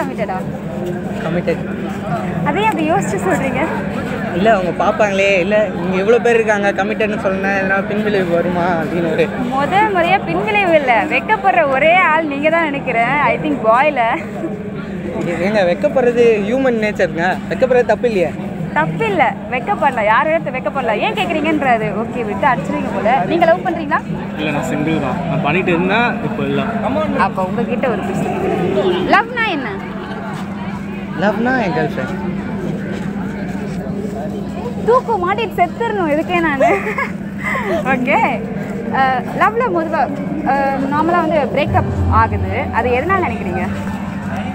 கமிட்டடா committed அதையும் அப்படி யோசிச்சு சொல்கிறீங்க இல்லை அவங்க பார்ப்பாங்களே. இல்லை இங்கே இவ்வளோ பேர் இருக்காங்க கமிட்டட்னு சொன்னா எதனா பின்விளைவு வருமா அப்படின்னு ஒரு முத முறையாக பின்விளைவு இல்லை. வெக்கப்படுற ஒரே ஆள் நீங்கள் தான் நினைக்கிறேன். ஐ திங்க் பாயில் ஏங்க வெக்கப்படுறது ஹியூமன் நேச்சருங்க வெக்கப்படுறது தப்பு இல்லையா. தப்பு இல்லை வெக்கப்படலாம் யார் எடுத்து வெக்கப்படலாம் ஏன் கேட்குறீங்கன்றாரு ஓகே விட்டு அடிச்சிருவீங்க போல. நீங்கள் லவ் பண்ணுறீங்களா இல்லை நான் சிங்கிள் தான். நான் பண்ணிட்டு இருந்தேன் இப்போ இல்லை. அப்போ உங்ககிட்ட ஒரு கொஸ்டின் லவ்னா என்ன? லவ்னா என் கேர்ள் ஃப்ரெண்ட் தூக்கு மாட்டிட்டு செத்துடணும் இதுக்கே நான். ஓகே லவ்வில் முதல்ல நார்மலாக வந்து பிரேக்கப் ஆகுது. அது எதனால நினைக்கிறீங்க?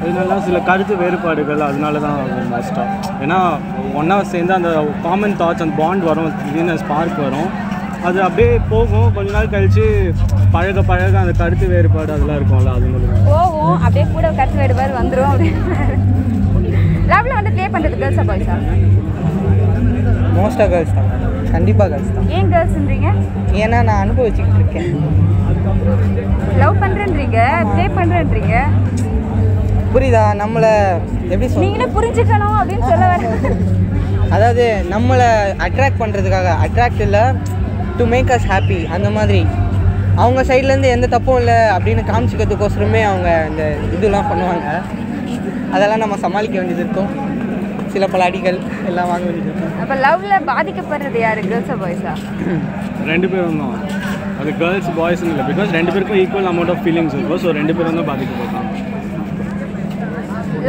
இதனால சில கருத்து வேறுபாடுகள் அதனால தான் மோஸ்ட்டாக ஏன்னா ஒன்றா சேர்ந்து அந்த காமன் தாட்ஸ் அந்த பாண்ட் வரும் திடீர்னு ஸ்பார்க் வரும். அது அப்படியே போகும். கொஞ்ச நாள் கழிச்சு பழக பழக அந்த கருத்து வேறுபாடு அதெல்லாம் இருக்கும்ல அது மூலியமா. போவோம் அப்படியே கூட கருத்து வேறுபாடு வந்துடும் அப்படின்னு. லவ்வில் வந்து ப்ளே பண்ணுறது கேர்ள்ஸா பாய்ஸா மோஸ்ட்டாக கேர்ள்ஸ் தான். கண்டிப்பாக கேர்ள்ஸ் தான். ஏன் கேர்ள்ஸ்ன்றீங்க ஏன்னா நான் அனுபவிச்சுக்கிட்டு இருக்கேன். லவ் பண்ணுறேன்றீங்க ப்ளே பண்ணுறேன்றீங்க புரியுதா? நம்மளை எப்படி சொல்ல நீங்களும் புரிஞ்சுக்கணும் அப்படின்னு சொல்ல வர அதாவது நம்மளை அட்ராக்ட் பண்ணுறதுக்காக அட்ராக்ட் இல்லை டு மேக் அஸ் ஹாப்பி அந்த மாதிரி. அவங்க சைட்லேருந்து எந்த தப்பும் இல்லை அப்படின்னு காமிச்சிக்கிறதுக்கோசரமே அவங்க இந்த இதெல்லாம் பண்ணுவாங்க. அதெல்லாம் நம்ம சமாளிக்க வேண்டியது இருக்கும். சில பல அடிகள் எல்லாம் வாங்க வேண்டியது இருக்கும். அப்போ லவ்வில் பாதிக்கப்படுறது யார்? கேர்ள்ஸா பாய்ஸா ரெண்டு பேரும் தான். அது கேர்ள்ஸ் பாய்ஸ்னு இல்லை. பிகாஸ் ரெண்டு பேருக்கும் ஈக்குவல் அமௌண்ட் ஆஃப் ஃபீலிங்ஸ் இருக்கும். ஸோ ரெண்டு பேரும் தான் பாதிக்கப்படுறாங்க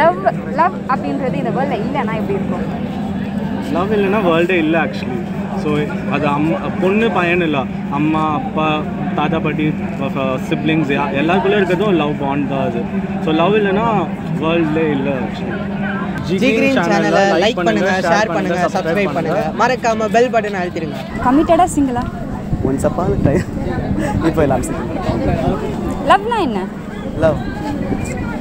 லவ் லவ் அப்படின்றது இந்த வேர்ல்டில் இல்லைன்னா எப்படி இருக்கும்? லவ் இல்லைன்னா வேர்ல்டே இல்லை ஆக்சுவலி ஸோ அது அம்மா பொண்ணு பையன் இல்லை. அம்மா அப்பா தாத்தா பாட்டி சிப்ளிங்ஸ் எல்லாருக்குள்ளே இருக்கிறதும் லவ் பாண்ட் தான் அது. ஸோ லவ் இல்லைன்னா வேர்ல்டே இல்லை ஆக்சுவலி ஜி கிரீன் சேனலை லைக் பண்ணுங்க ஷேர் பண்ணுங்க சப்ஸ்கிரைப் பண்ணுங்க. மறக்காம பெல் பட்டன் அழுத்திடுங்க. கமிட்டடாக சிங்கிளா ஒன்ஸ் அப்பான டைம் இப்போ எல்லாம் லவ்னா என்ன? லவ்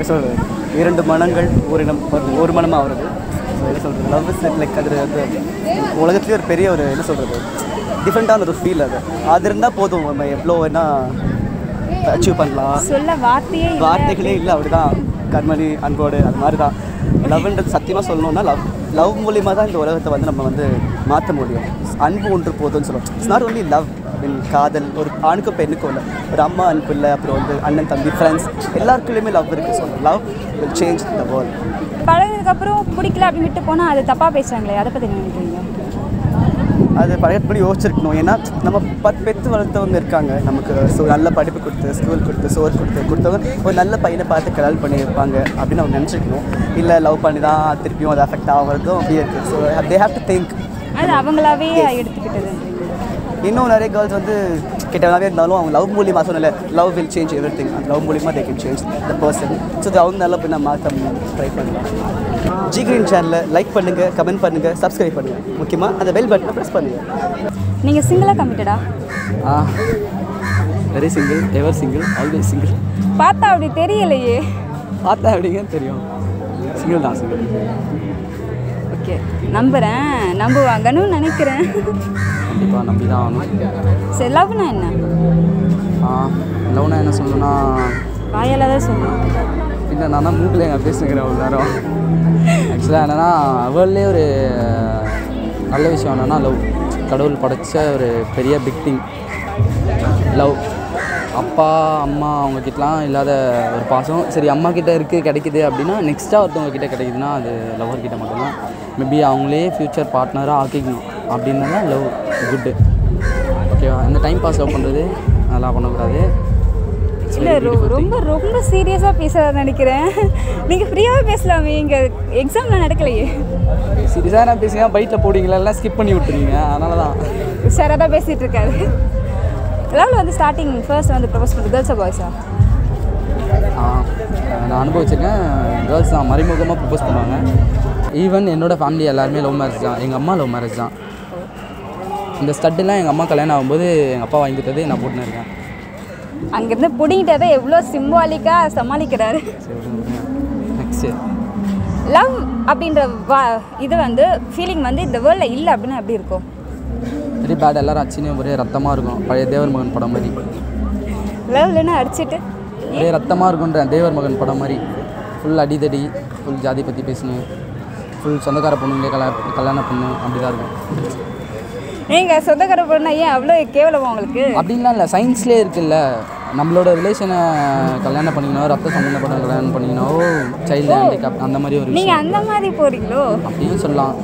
என்ன சொல்கிறது இரண்டு மனங்கள் ஒரு இனம் ஒரு- மனமாக வருது. ஸோ என்ன சொல்கிறது லவ் இஸ் லைக் அது வந்து உலகத்துலேயே ஒரு பெரிய ஒரு என்ன சொல்கிறது டிஃப்ரெண்ட்டான ஒரு ஃபீல் அது. அது இருந்தால் போதும். நம்ம எவ்வளோ என்ன அச்சீவ் பண்ணலாம். சொல்ல வார்த்தையே இல்லை. வார்த்தைகளே இல்லை. அப்படிதான். கண்மணி அன்போடு அது மாதிரி தான் லவ்ன்றது சத்தியமாக சொல்லணும்னா லவ் லவ் மூலியமாக தான் இந்த உலகத்தை வந்து நம்ம வந்து மாற்ற முடியும். அன்பு ஒன்று போதும்னு சொல்லுவோம். It's not only love mean காதல் ஒரு ஆணுக்கும் பெண்ணுக்கும் இல்லை ஒரு அம்மா அன்பு இல்லை அப்புறம் வந்து அண்ணன் தம்பி ஃப்ரெண்ட்ஸ் எல்லாருக்குள்ளேயுமே லவ் இருக்குது so love will change the world பழகுனதுக்கப்புறம் பிடிக்கல அப்படின்னு விட்டு போனால் அது தப்பாக பேசுகிறாங்களே அதை பற்றி நினைக்கிறீங்க? அது பழையபடி யோசிச்சிருக்கணும். ஏன்னா நம்ம பத்து பெற்று வளர்த்தவங்க இருக்காங்க. நமக்கு ஸோ நல்ல படிப்பு கொடுத்து ஸ்கூல் கொடுத்து சோறு கொடுத்து கொடுத்தவங்க ஒரு நல்ல பையனை பார்த்து கல்யாணம் பண்ணி வைப்பாங்க அப்படின்னு அவங்க நினச்சிக்கணும் இல்லை லவ் பண்ணி தான் திருப்பியும் அது அஃபெக்ட் ஆகிறதும் அப்படியே இருக்குது so they have to think அது அவங்களாவே எடுத்துக்கிட்டதுன்றீங்க இன்னும் நிறைய கேர்ள்ஸ் வந்து கெட்டவனாகவே இருந்தாலும் அவங்க லவ் மூலியமாக சொன்னல love will change everything அந்த லவ் மூலியமாக they can change the person so அவங்க நல்ல பின்ன மாற்ற ட்ரை பண்ணலாம். ஜி கிரீன் சேனலை லைக் பண்ணுங்கள் கமெண்ட் பண்ணுங்கள் சப்ஸ்கிரைப் பண்ணுங்கள் முக்கியமாக அந்த பெல் பட்டனை ப்ரெஸ் பண்ணுங்கள் நீங்கள் சிங்கிளாக கமிட்டடா very single ever single always single பார்த்தா அப்படி தெரியலையே. பார்த்தா அப்படிங்க தெரியும்? சிங்கிள் தான் சிங்கிள் ஓகே. நம்புகிறேன் நம்புவாங்கன்னு நினைக்கிறேன். கண்டிப்பாக நம்பி தான் ஆகணும். சரி லவ்னா என்ன? லவ்னா என்ன சொல்லணும்னா வாயால் தான் சொல்லணும். இல்லை நான் தான் மூக்கில் எங்கள் பேசுகிறேன் ஒரு நேரம். ஆக்சுவலாக என்னென்னா வேர்ல்ட்லேயே ஒரு நல்ல விஷயம் என்னென்னா லவ். கடவுள் படைச்ச ஒரு பெரிய பிக் திங் லவ். அப்பா அம்மா அவங்கக்கிட்டலாம் இல்லாத ஒரு பாசம். சரி அம்மா கிட்ட இருக்குது கிடைக்குது அப்படின்னா நெக்ஸ்ட்டாக ஒருத்தவங்க கிட்ட கிடைக்குதுன்னா அது லவர் கிட்ட மட்டும்தான். மேபி அவங்களே ஃப்யூச்சர் பார்ட்னராக ஆக்கிக்கணும். அப்படின்னு தான் லவ் குட்டு ஓகேவா இந்த டைம் பாஸ் லவ் பண்ணுறது அதெல்லாம் பண்ணக்கூடாது. இல்லை. ரொம்ப ரொம்ப சீரியஸாக பேச நினைக்கிறேன். நீங்கள் ஃப்ரீயாகவே பேசலாமே. இங்கே எக்ஸாம்லாம் நடக்கலையே. சீரியஸாக நான் பேசுங்க பைட்டில் போடுவீங்களா? எல்லாம் ஸ்கிப் பண்ணி விட்டுருவீங்க. அதனால தான் உஷாராக தான் பேசிகிட்டு இருக்காரு. லெவலில் வந்து ஸ்டார்டிங் ஃபர்ஸ்ட் வந்து ப்ரொபோஸ் பண்ணுறது கேர்ள்ஸா பாய்ஸா நான் அனுபவிச்சிருக்கேன். கேர்ள்ஸ் தான் மறைமுகமாக ப்ரப்போஸ் பண்ணுவாங்க. ஈவன் என்னோட ஃபேமிலி எல்லாருமே லவ் மேரேஜ் தான். எங்கள் அம்மா லவ் மேரேஜ் தான். இந்த ஸ்டட்டெல்லாம் எங்கள் அம்மா கல்யாணம் ஆகும்போது எங்கள் அப்பா வாங்கி கொடுத்தது நான் போட்டுன்னு இருக்கேன். அங்கேருந்து பிடிங்கிட்டதை எவ்வளோ சிம்பாலிக்காக சமாளிக்கிறாரு. நெக்ஸ்ட்டு லவ் அப்படின்ற வா இது வந்து ஃபீலிங் வந்து இந்த வேர்ல்டில் இல்லை அப்படின்னா எப்படி இருக்கும்? வெரி பேட் எல்லாரும் அச்சினே ஒரே ரத்தமாக இருக்கும். பழைய தேவர் மகன் படம் மாதிரி. லவ் இல்லைன்னா அடிச்சிட்டு. ஒரே ரத்தமாக இருக்குன்ற தேவர் மகன் படம் மாதிரி. ஃபுல் அடிதடி ஃபுல் ஜாதி பற்றி பேசணும் ஃபுல் சொந்தக்கார பொண்ணுங்களே கல்யா கல்யாணம் பண்ணு அப்படி தான் இருக்கும். நீங்க சொந்தக்கார பொண்ணா ஏன் அவ்வளோ கேவலமா உங்களுக்கு? அப்படின்லாம் இல்லை சயின்ஸ்லேயே இருக்குல்ல. நம்மளோட ரிலேஷனை கல்யாணம் பண்ணிக்கணும் ரத்த சம்மந்தப்பட்ட கல்யாணம் பண்ணிக்கணும். சைல்டு ஹேண்டிகேப் அந்த மாதிரி ஒரு நீங்க விஷயம். அந்த மாதிரி போறீங்களோ? அப்படியும் சொல்லலாம்.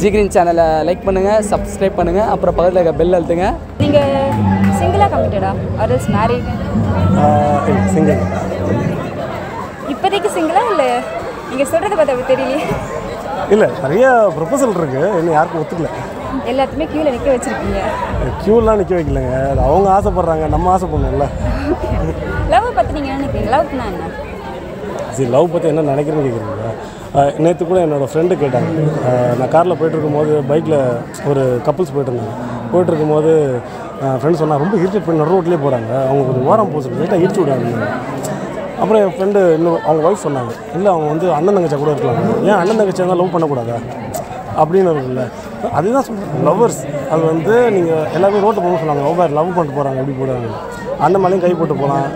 ஜி கிரீன் சேனலை லைக் பண்ணுங்கள் சப்ஸ்கிரைப் பண்ணுங்கள் அப்புறம் பக்கத்தில் இருக்க பெல் அழுத்துங்க. நீங்க சிங்கிளா கமிட்டடா அரஸ் மேரிட் சிங்கிள் இப்போதைக்கு சிங்கிளா இல்லை? நீங்க சொல்றதை பார்த்தா அப்படி தெரியலையே. இல்லை நிறைய ப்ரொபோசல் இருக்குது இன்னும் யாருக்கும் ஒத்துக்கல. எல்லாத்தையுமே கியூல நிக்க வச்சிருக்கீங்க. க்யூலாம் நிற்க வைக்கலங்க. அது அவங்க ஆசைப்பட்றாங்க நம்ம ஆசைப்படணும்ல. லவ் பத்தி நீங்க என்ன நினைக்கிறீங்க? லவ்னா என்ன? சரி லவ் பற்றி என்ன நினைக்கிறேன்னு கேட்குறீங்களா நேற்று கூட என்னோடய ஃப்ரெண்டு கேட்டாங்க. நான் காரில் போயிட்டு இருக்கும்போது பைக்கில் ஒரு கப்புள்ஸ் போயிட்டு இருந்தாங்க. போயிட்டு இருக்கும்போது ஃப்ரெண்ட் சொன்னா ரொம்ப இரிட்டேட் பண்ணி நடு ரோட்லேயே போகிறாங்க அவங்க கொஞ்சம் ஓரம் போக சொல்லி லைட்டாக இடிச்சு விடாங்க. அப்புறம் என் ஃப்ரெண்டு இன்னும் அவங்க ஒய்ஃப் சொன்னாங்க இல்லை அவங்க வந்து அண்ணன் தங்கச்சியாக கூட இருக்கலாம். ஏன் அண்ணன் தங்கச்சியாக இருந்தால் லவ் பண்ணக்கூடாதா? அப்படின்னு இருக்குல்ல அதுதான் சொல்கிறேன் லவ்வர்ஸ் அது வந்து நீங்கள் எல்லாமே ரோட்டில் போகணும்னு சொன்னாங்க. லவ் பேர் லவ் பண்ணிட்டு போகிறாங்க எப்படி போடுறாங்க அண்ணன் மேலேயும் கை போட்டு போகலாம்.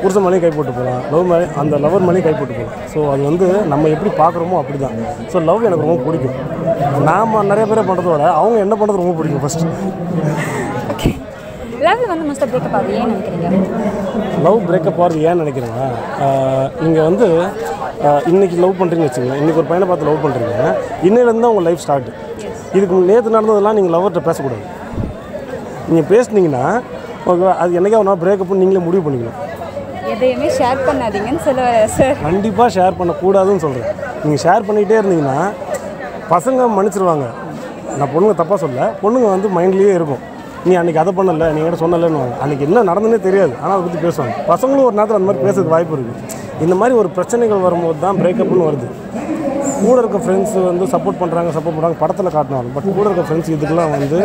புருஷன் மேலேயும் கை போட்டு போகலாம். லவ் மேலே அந்த லவர் மேலேயும் கை போட்டு போகலாம். ஸோ அது வந்து நம்ம எப்படி பார்க்குறோமோ அப்படி தான் ஸோ லவ் எனக்கு ரொம்ப பிடிக்கும். நாம் நிறைய பேரை பண்ணுறத விட அவங்க என்ன பண்ணுறது ரொம்ப பிடிக்கும் ஃபஸ்ட்டு வந்து மோஸ்ட்டாக பிரேக்கப் ஆகுது ஏன் நினைக்கிறீங்க? லவ் பிரேக்கப் ஆகிறது ஏன் நினைக்கிறேன்னா நீங்கள் வந்து ஆஹ் இன்னைக்கு லவ் பண்ணுறீங்கன்னு வச்சுக்கோங்க இன்றைக்கி ஒரு பையனை பார்த்து லவ் பண்ணுறீங்க இன்னையிலேருந்து தான் உங்கள் லைஃப் ஸ்டார்ட் இதுக்கு நேற்று நடந்ததெல்லாம் நீங்கள் லவர்கிட்ட பேசக்கூடாது. நீங்கள் பேசுனீங்கன்னா ஓகே அது என்னைக்கா ஒரு நாள் பிரேக்கப்னு நீங்களே முடிவு பண்ணிக்கணும். எதையுமே ஷேர் பண்ணாதீங்கன்னு சொல்ல சார் கண்டிப்பாக ஷேர் பண்ணக்கூடாதுன்னு சொல்கிறேன் நீங்கள் ஷேர் பண்ணிகிட்டே இருந்தீங்கன்னா பசங்க மன்னிச்சிருவாங்க. நான் பொண்ணுங்க தப்பாக சொல்ல பொண்ணுங்க வந்து மைண்ட்லேயே இருக்கும். நீ அன்றைக்கி அதை பண்ணல நீ என்கிட்ட சொன்னலன்னு அன்றைக்கி என்ன நடந்துன்னே தெரியாது. ஆனால் அதை பற்றி பேசுவாங்க. பசங்களும் ஒரு நேரத்தில் அந்த மாதிரி பேசுறதுக்கு வாய்ப்பு இருக்குது இந்த மாதிரி ஒரு பிரச்சனைகள் வரும்போது தான் பிரேக்கப்னு வருது. கூட இருக்க ஃப்ரெண்ட்ஸ் வந்து சப்போர்ட் பண்ணுறாங்க சப்போர்ட் பண்ணுறாங்க படத்தில் காட்டினாலும் பட் கூட இருக்க ஃப்ரெண்ட்ஸ் இதுக்கெல்லாம் வந்து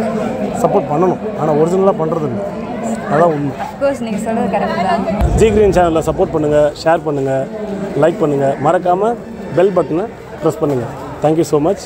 சப்போர்ட் பண்ணணும். ஆனால் ஒரிஜினலாக பண்ணுறது இல்லை அதான் உண்மை. ஜி கிரீன் சேனலில் சப்போர்ட் பண்ணுங்கள் ஷேர் பண்ணுங்கள் லைக் பண்ணுங்கள் மறக்காமல் பெல் பட்டனை ப்ரெஸ் பண்ணுங்கள் தேங்க்யூ ஸோ மச்